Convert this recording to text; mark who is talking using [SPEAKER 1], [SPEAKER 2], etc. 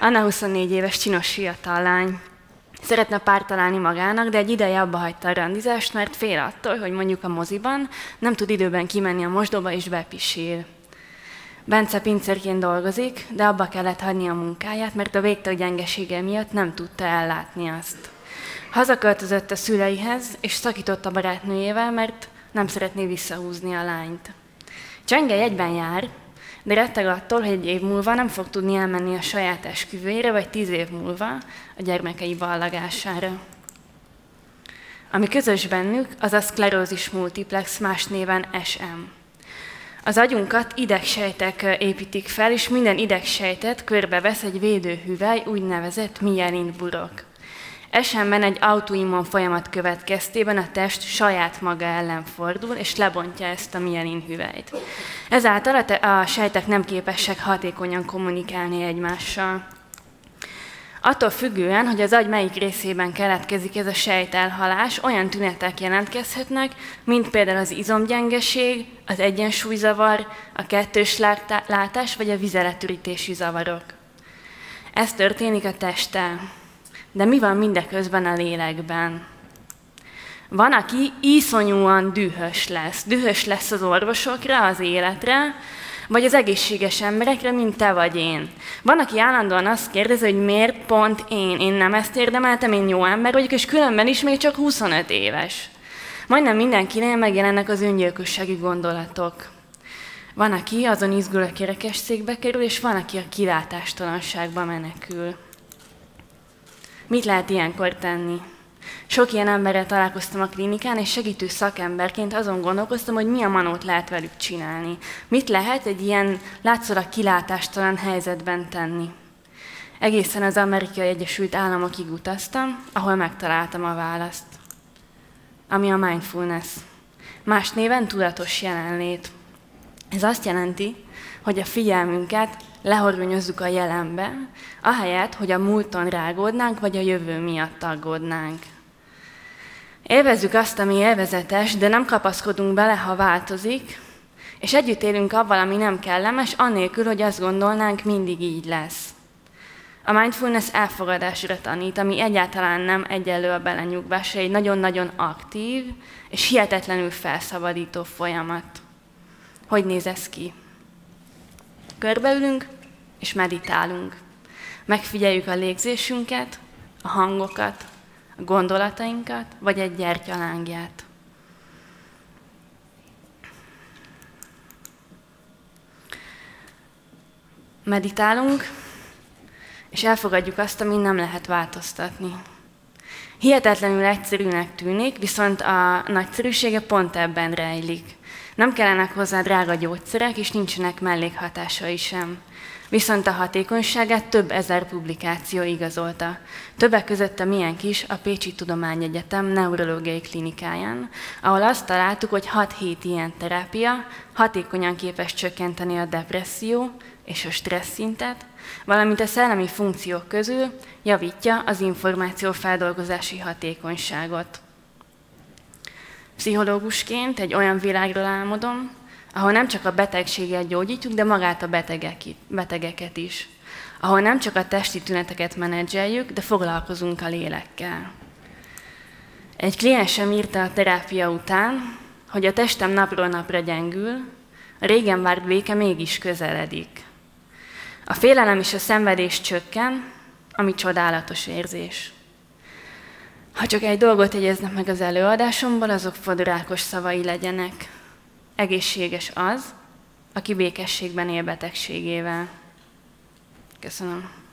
[SPEAKER 1] Anna 24 éves csinos fiatal lány. Szeretne párt találni magának, de egy ideje abba hagyta a randizást, mert fél attól, hogy mondjuk a moziban nem tud időben kimenni a mosdóba és bepisil. Bence pincérként dolgozik, de abba kellett hagyni a munkáját, mert a végtag gyengesége miatt nem tudta ellátni azt. Hazaköltözött a szüleihez, és szakított a barátnőjével, mert nem szeretné visszahúzni a lányt. Csengely egyben jár, de retteg attól, hogy egy év múlva nem fog tudni elmenni a saját esküvőjére, vagy tíz év múlva a gyermekei ballagására. Ami közös bennük, az a szklerózis multiplex, más néven SM. Az agyunkat idegsejtek építik fel, és minden idegsejtet körbevesz egy védőhüvely, úgynevezett mielin burok. Esemben egy autoimmun folyamat következtében a test saját maga ellen fordul, és lebontja ezt a mielin hüvelyt. Ezáltal a, te- a sejtek nem képesek hatékonyan kommunikálni egymással. Attól függően, hogy az agy melyik részében keletkezik ez a sejtelhalás, olyan tünetek jelentkezhetnek, mint például az izomgyengeség, az egyensúlyzavar, a kettős látás vagy a vizeletürítési zavarok. Ez történik a testtel. De mi van mindeközben a lélekben? Van, aki iszonyúan dühös lesz. Dühös lesz az orvosokra, az életre, vagy az egészséges emberekre, mint te vagy én. Van, aki állandóan azt kérdezi, hogy miért pont én, én nem ezt érdemeltem, én jó ember vagyok, és különben is még csak 25 éves. Majdnem mindenkinél megjelennek az öngyilkossági gondolatok. Van, aki azon izgul a székbe kerül, és van, aki a kilátástalanságba menekül. Mit lehet ilyenkor tenni? Sok ilyen emberrel találkoztam a klinikán, és segítő szakemberként azon gondolkoztam, hogy mi a manót lehet velük csinálni. Mit lehet egy ilyen látszólag kilátástalan helyzetben tenni. Egészen az Amerikai Egyesült Államokig utaztam, ahol megtaláltam a választ. Ami a mindfulness. Más néven tudatos jelenlét. Ez azt jelenti, hogy a figyelmünket lehorgonyozzuk a jelenbe, ahelyett, hogy a múlton rágódnánk, vagy a jövő miatt aggódnánk. Élvezzük azt, ami élvezetes, de nem kapaszkodunk bele, ha változik, és együtt élünk avval, ami nem kellemes, annélkül, hogy azt gondolnánk, mindig így lesz. A mindfulness elfogadásra tanít, ami egyáltalán nem egyelő a belenyugvás, egy nagyon-nagyon aktív és hihetetlenül felszabadító folyamat. Hogy néz ez ki? Körbeülünk, és meditálunk. Megfigyeljük a légzésünket, a hangokat, a gondolatainkat, vagy egy gyertyalángját. Meditálunk, és elfogadjuk azt, amit nem lehet változtatni. Hihetetlenül egyszerűnek tűnik, viszont a nagyszerűsége pont ebben rejlik. Nem kellenek hozzá drága gyógyszerek, és nincsenek mellékhatásai sem. Viszont a hatékonyságát több ezer publikáció igazolta. Többek között a milyen kis a Pécsi Tudományegyetem neurológiai klinikáján, ahol azt találtuk, hogy 6 ilyen terápia hatékonyan képes csökkenteni a depresszió és a stressz szintet, valamint a szellemi funkciók közül javítja az információfeldolgozási hatékonyságot. Pszichológusként egy olyan világról álmodom, ahol nem csak a betegséget gyógyítjuk, de magát a betegeket is. Ahol nem csak a testi tüneteket menedzseljük, de foglalkozunk a lélekkel. Egy kliensem írta a terápia után, hogy a testem napról napra gyengül, a régen várt béke mégis közeledik. A félelem és a szenvedés csökken, ami csodálatos érzés. Ha csak egy dolgot jegyeznek meg az előadásomból, azok fodrákos szavai legyenek. Egészséges az, aki békességben él betegségével. Köszönöm.